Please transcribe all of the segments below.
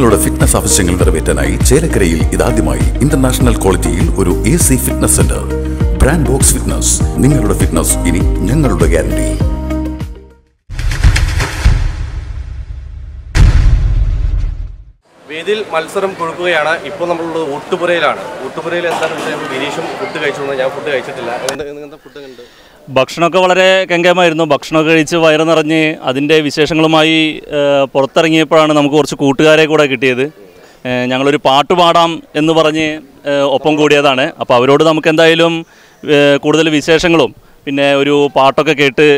നിങ്ങളുടെ ഫിറ്റ്നസ് ആവശ്യങ്ങൾ നിറവേറ്റാനായി ചേലക്കരയിൽ ഇതാദ്യമായി ഇന്റർനാഷണൽ ക്വാളിറ്റിയിൽ ഒരു A C fitness centre brand box fitness നിങ്ങളുടെ ഫിറ്റ്നസ് ഇനി ഞങ്ങളുടെ ഗ്യാരണ്ടി വേദിയിൽ മത്സരം കൊഴുക്കുകയാണ്. ഇപ്പോൾ നമ്മളുള്ളത് ഊട്ടുപുരയിലാണ്. ഊട്ടുപുരയിൽ എന്താണ് ഗിരീഷും ഫുഡ് കഴിച്ചു ഞാൻ ഫുഡ് കഴിച്ചിട്ടില്ല. ഭക്ഷണമൊക്കെ വളരെ കെങ്കേമായിരുന്നു ഭക്ഷണമൊക്കെ കഴിച്ച് വയറ് നിറഞ്ഞ് അതിന്റെ വിശേഷങ്ങളുമായി പുറത്തിറങ്ങിയപ്പോഴാണ് നമുക്ക് കുറച്ച് കൂട്ടുകാരെ കൂടെ കിട്ടിയത്. ഞങ്ങളൊരു പാട്ട് പാടാം എന്ന് പറഞ്ഞ് ഒപ്പം കൂടിയതാണ്. അപ്പോൾ അവരോട് നമുക്ക് എന്തായാലും കൂടുതൽ വിശേഷങ്ങളും പിന്നെ ഒരു പാട്ടൊക്കെ കേട്ട്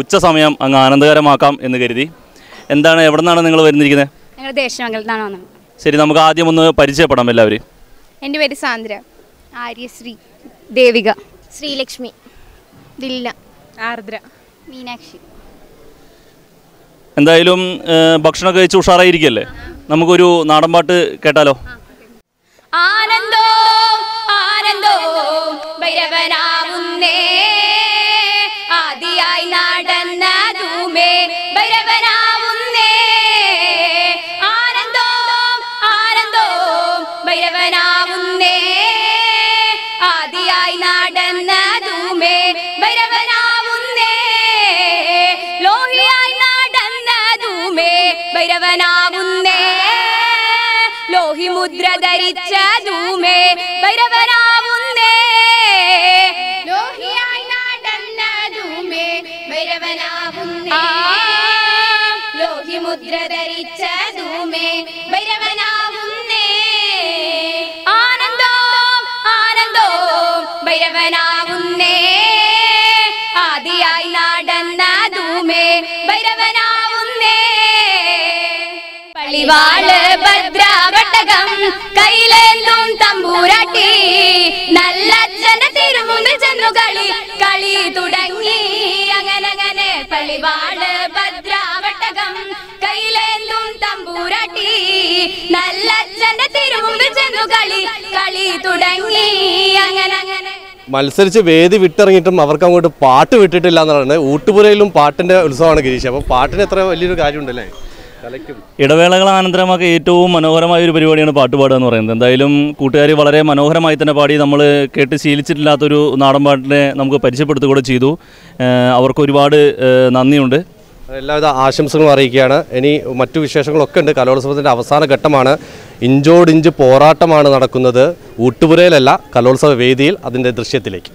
ഉച്ച സമയം അങ്ങ് ആനന്ദകരമാക്കാം എന്ന് കരുതി. എന്താണ് എവിടെ നിന്നാണ് നിങ്ങൾ വരുന്നിരിക്കുന്നത്? ഞങ്ങൾ ദേശമംഗലത്താണ് വന്നത്. ശരി നമുക്ക് ആദ്യം ഒന്ന് പരിചയപ്പെടാം എല്ലാവരും എന്റെ പേര് സാന്ദ്ര. ആര്യശ്രീ. ദേവിക. ശ്രീലക്ഷ്മി. ദില്ല. ആർദ്ര. മീനാക്ഷി. എന്തായാലും ഭക്ഷണം ഭക്ഷണമൊക്കെ കഴിച്ച് ഉഷാറായിരിക്കല്ലേ? നമുക്കൊരു നാടൻ പാട്ട് കേട്ടാലോ? ആനന്ദോ ആനന്ദോ ഭൈരവനാവുന്നേ. ആദിയായി നടന്ന ധൂമേ ഭൈരവനാവുന്നേ ആദിയായി നടന്ന ധൂമേ ഭൈരവനാവുന്നേ. ലോഹിയായി നടന്ന ധൂമേ ഭൈരവനാവുന്നേ. ലോഹി മുദ്ര ധരിച്ച ധൂമേ ഭൈരവനാവുന്നേ ആദിയായി നടന്ന ധൂമേ ഭൈരവനാവുന്നേ. പള്ളിവാൾ ഭദ്രാവട്ടകം കയ്യിലേന്തും തമ്പൂരാട്ടി. നല്ല ജന തിരുമുന്നിൽ ചെന്നു കളി കളി തുടങ്ങി. അങ്ങനങ്ങനെ അങ്ങനെ പള്ളിവാൾ ഭദ്രാവട്ടകം കയ്യിലേന്തും തമ്പൂരാട്ടി. നല്ല ജന തിരുമുന്നിൽ ചെന്നു കളി കളി തുടങ്ങി. അങ്ങനെ അങ്ങനെ മത്സരിച്ച് വേദി വിട്ടിറങ്ങിയിട്ടും അവർക്ക് അങ്ങോട്ട് പാട്ട് വിട്ടിട്ടില്ല എന്ന് പറയുന്നത് ഊട്ടുപുരയിലും പാട്ടിന്റെ ഉത്സവമാണ് ഗിരീഷ്. അപ്പോൾ പാട്ടിന് എത്ര വലിയൊരു കാര്യമുണ്ടല്ലേ? ഇടവേളകൾ അനന്തരമൊക്കെ ഏറ്റവും മനോഹരമായ ഒരു പരിപാടിയാണ് പാട്ട് പാടുക എന്ന് പറയുന്നത്. എന്തായാലും കൂട്ടുകാർ വളരെ മനോഹരമായി തന്നെ പാടി നമ്മൾ കേട്ട് ശീലിച്ചിട്ടില്ലാത്തൊരു നാടൻ പാട്ടിനെ നമുക്ക് പരിചയപ്പെടുത്തുകൂടെ ചെയ്തു. അവർക്ക് ഒരുപാട് നന്ദിയുണ്ട്. എല്ലാവിധ ആശംസകളും അറിയിക്കുകയാണ്. ഇനി മറ്റു വിശേഷങ്ങളൊക്കെ ഉണ്ട്. കലോത്സവത്തിന്റെ അവസാന ഘട്ടമാണ്. ഇഞ്ചോടിഞ്ച് പോരാട്ടമാണ് നടക്കുന്നത്. ഊട്ടുപുരയിലല്ല കലോത്സവ വേദിയിൽ അതിന്റെ ദൃശ്യത്തിലേക്ക്.